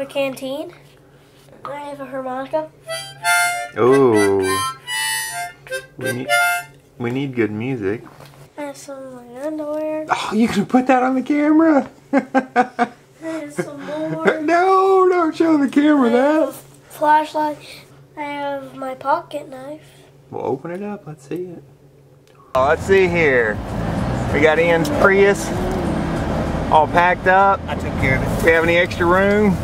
a canteen. I have a harmonica. Oh. We need we need good music. I have some of my underwear. Oh, you can put that on the camera. I have some more. no, don't show the camera I have a that. flashlight. I have my pocket knife. We'll open it up. Let's see it. Oh, let's see here. We got Ian's Prius all packed up. I took care of it. We have any extra room?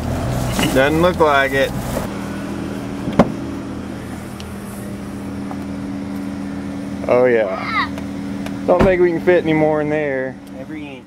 Doesn't look like it. Oh yeah. Don't think we can fit any more in there. Every inch.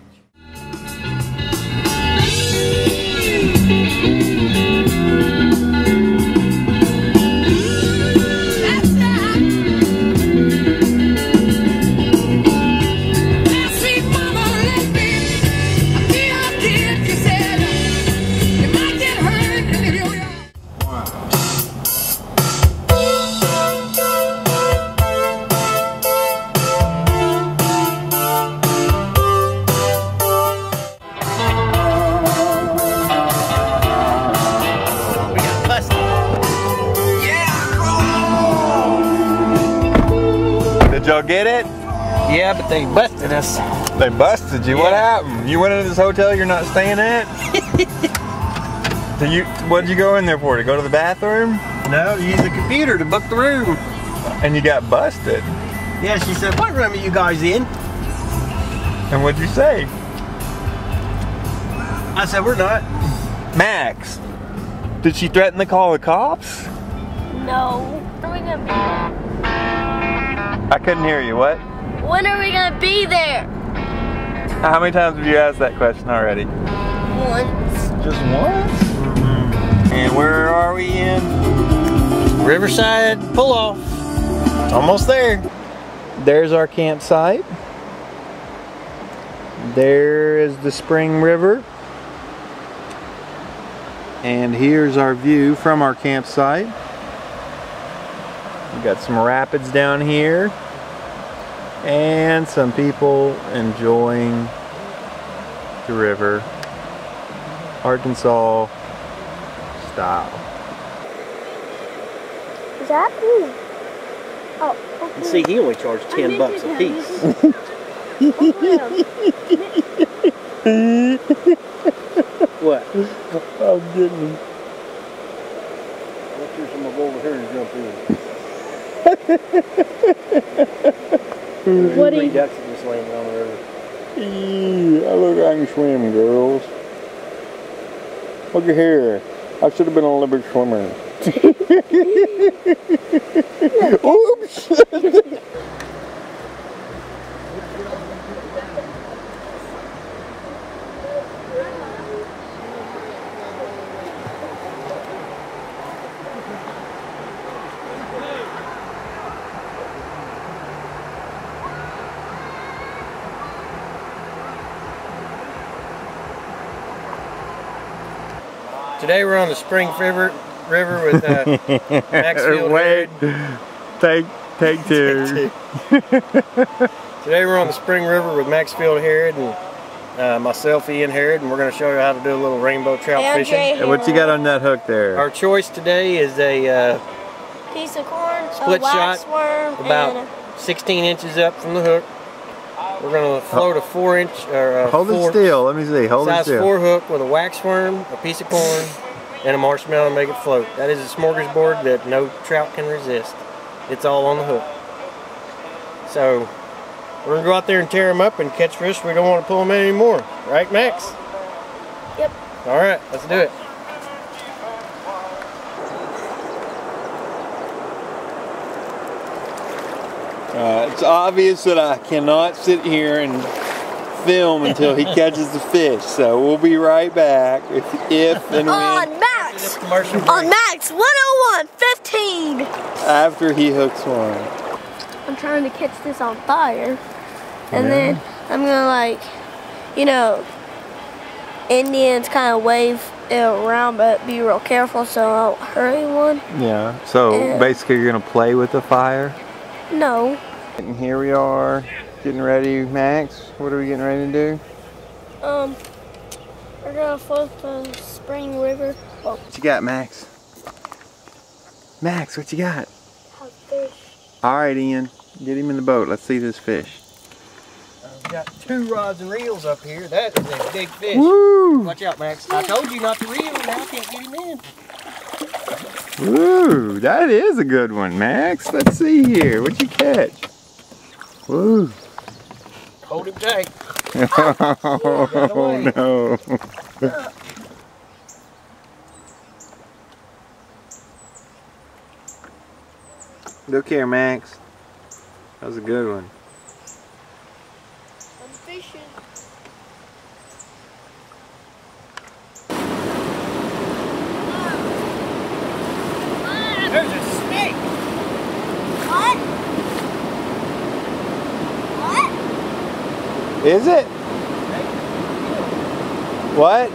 Get it? Yeah, but they busted us. They busted you. What happened? You went into this hotel you're not staying at? Did you what did you go in there for? To go to the bathroom? No, you use the computer to book the room. And you got busted. Yeah, she said, what room are you guys in? And what'd you say? I said, we're not. Max. Did she threaten to call the cops? No. Are we gonna be I couldn't hear you. What? When are we gonna be there? How many times have you asked that question already? Once. Just once. Mm-hmm. And where are we in? Riverside pull off. Almost there. There's our campsite. There is the Spring River. And here's our view from our campsite. We got some rapids down here. And some people enjoying the river. Arkansas style. Is that me? Oh, And see, he only charged 10 bucks a piece. What? I'm getting Let's just gonna go over here and jump in. What do you- ducks that just laying on the river. Eee, I look like I can swim, girls. Look at here. I should have been an Olympic swimmer. Oops! Today we're on the Spring River, river with uh, Maxfield Wait. Take, take two. Today we're on the Spring River with Maxfield Harrod and uh, myself, Ian Harrod, and we're going to show you how to do a little rainbow trout And fishing. Jay what you got on that hook there? Our choice today is a uh, Piece of corn, Split a wax shot, worm, about and 16 inches up from the hook. We're going to float a four inch or a Hold four, it still. Let me see. Hold it size still. four hook with a wax worm, a piece of corn, and a marshmallow to make it float. That is a smorgasbord that no trout can resist. It's all on the hook. So we're gonna go out there and tear them up and catch fish. We don't want to pull them in anymore, right, Max? Yep. All right, let's do it. Uh, it's obvious that I cannot sit here and film until he catches the fish. So we'll be right back if, if and when on Max. On. Max 101 15. after he hooks one. I'm trying to catch this on fire. And then I'm gonna like, you know, Indians kind of wave it around, but be real careful so I don't hurt anyone. Yeah. So Yeah. basically, you're gonna play with the fire. No. And here we are, getting ready. Max, what are we getting ready to do? Um, we're gonna float the Spring River What you got, Max? Max, what you got? A fish. All right, Ian. Get him in the boat. Let's see this fish. I've got two rods and reels up here. That is a big fish. Woo! Watch out, Max. I told you not to reel. Now I can't get him in. Woo! That is a good one, Max. Let's see here. What'd you catch? Woo! Hold him tight. oh no! Look here, Max. That was a good one. I'm fishing. There's a snake. What? What? Is it? What?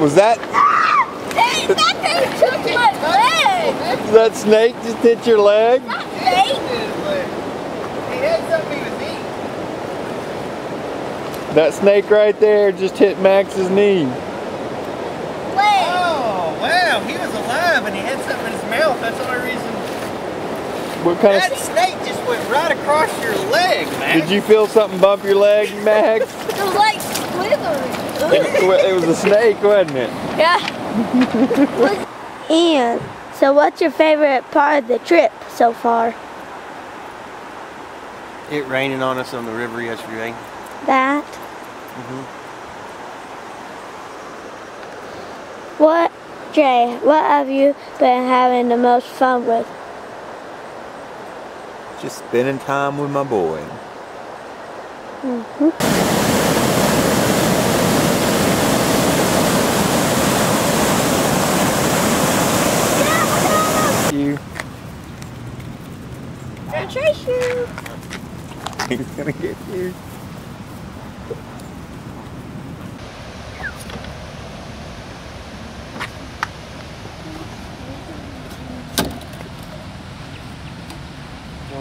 Was that Hey, that snake just hit your leg? That snake? That snake right there just hit Max's knee. Leg. Oh, wow. He was alive and he had mouth. That's the only reason. What kind That of? snake just went right across your leg, man. Did you feel something bump your leg, Max? It was like slithering. it, it was a snake, wasn't it? Yeah. and so what's your favorite part of the trip so far? It raining on us on the river yesterday. That. Mhm. What, Jay, what have you been having the most fun with? Just spending time with my boy. Mm -hmm. You. I chase you. He's gonna get you.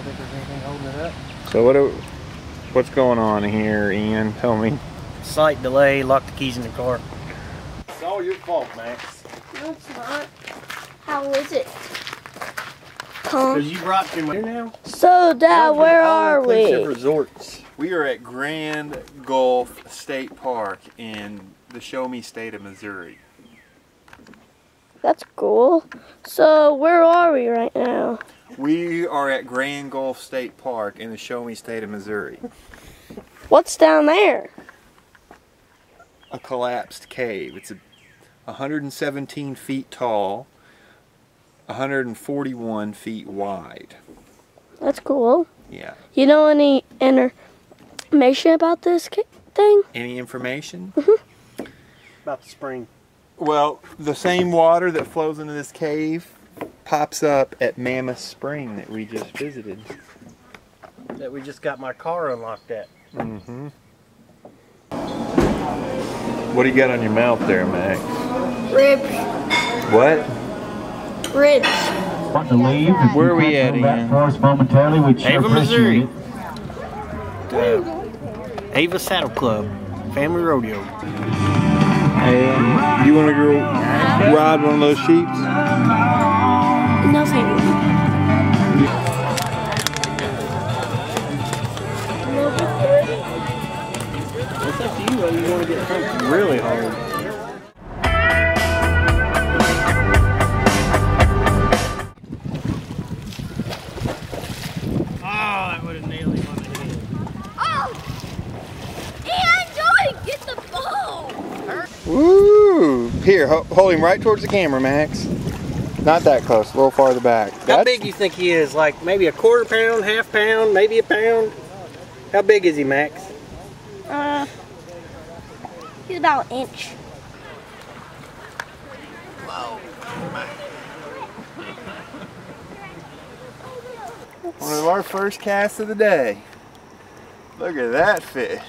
Don't think there's anything holding it up? So what? Do, what's going on here, Ian? Tell me. Slight delay, lock the keys in the car. It's all your fault, Max. No, it's not. How is it? Because you brought too much. Here now? So, Dad, where are All-inclusive we? resorts. We are at Grand Gulf State Park in the Show Me State of Missouri. That's cool. So, where are we right now? We are at Grand Gulf State Park in the Show Me State of Missouri. What's down there? A collapsed cave. It's a 117 feet tall, 141 feet wide. That's cool. Yeah. You know any information about this thing? Any information? Mm-hmm. About the spring. Well, the same water that flows into this cave pops up at Mammoth Spring that we just visited. That we just got my car unlocked at. Mm-hmm. What do you got on your mouth there, Max? Ribs. What? Ribs. Want to leave? Where are we at, move Ian? For us momentarily, we'd sure Ava, Missouri. Uh, Ava Saddle Club, Family Rodeo. Hey, you want to go ride one of those sheeps? No, thank you. Here, ho- hold him right towards the camera, Max. Not that close, a little farther back. How That's- big you think he is? Like maybe a quarter pound, half pound, maybe a pound? How big is he, Max? Uh, he's about an inch. One of our first casts of the day. Look at that fish.